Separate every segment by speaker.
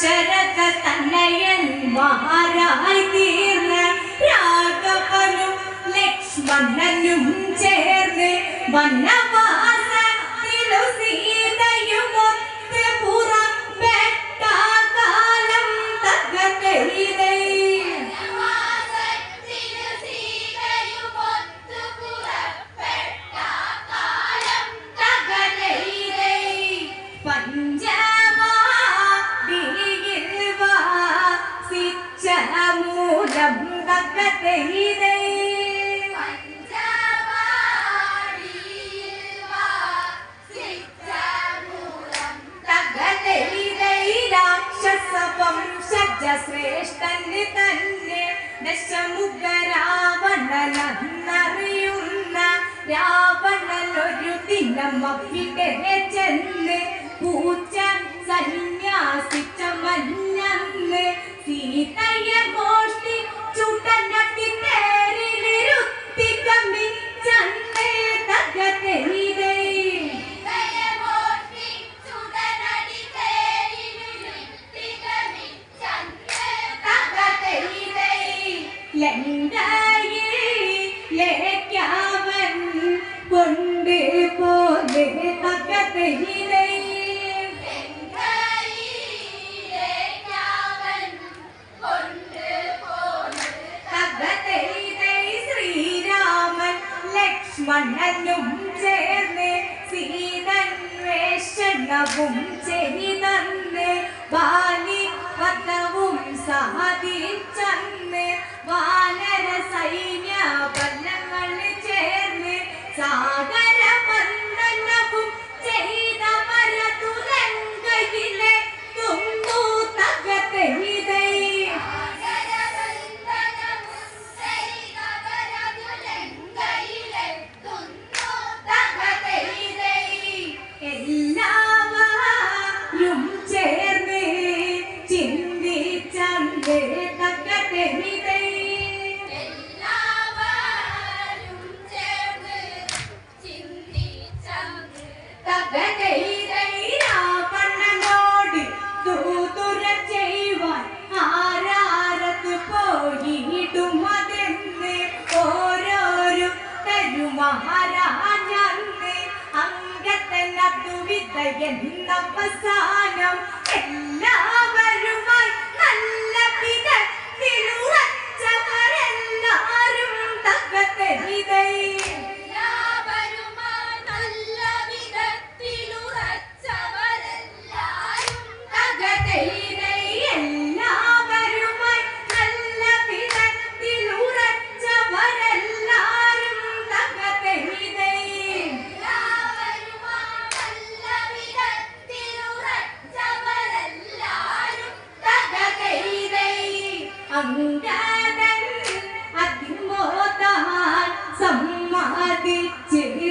Speaker 1: ദശരഥ തന്നയന്മാരായി തീർന്ന രാഘവനും ലക്ഷ്മണനും ചേർന്ന് വനവാസത്തിലു സീതയുമൊത്ത് പുറപ്പെട്ട കാലം തകതയിലേ മൂലം ശ്രേഷ്ഠന് തന്നെ ദശമുഖ രാവണനറിയുന്ന രാവണൻ ഒരു ദിനം അവിടെ ചെന്ന് പൂച്ച സന്യാസിച്ച മഞ്ഞന്ന് സീതയെ ലക്ഷ്മണനും ചേർന്ന് സീതന്വേഷണവും ചെയ്തന്ന് ബാലി പദവും സാധിച്ചന്ന് വാനര സൈന്യ വിതയെന്നവസാനം എല്ലാവരുമായി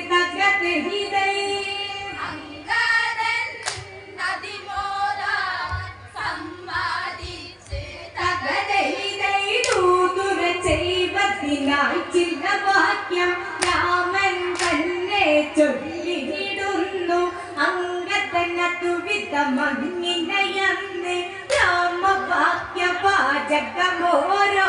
Speaker 1: തകതയിലൈ തകതയിലൈ ദൂതുര ചെയ്വതിനായി രാമൻ തന്നെ ചൊല്ലിയിടുന്നു അങ്കത്തനത്തു വിധമങ്ങിനയന്ന് രാമവാക്യ വാചകമോരോന്ന് വൃത്ത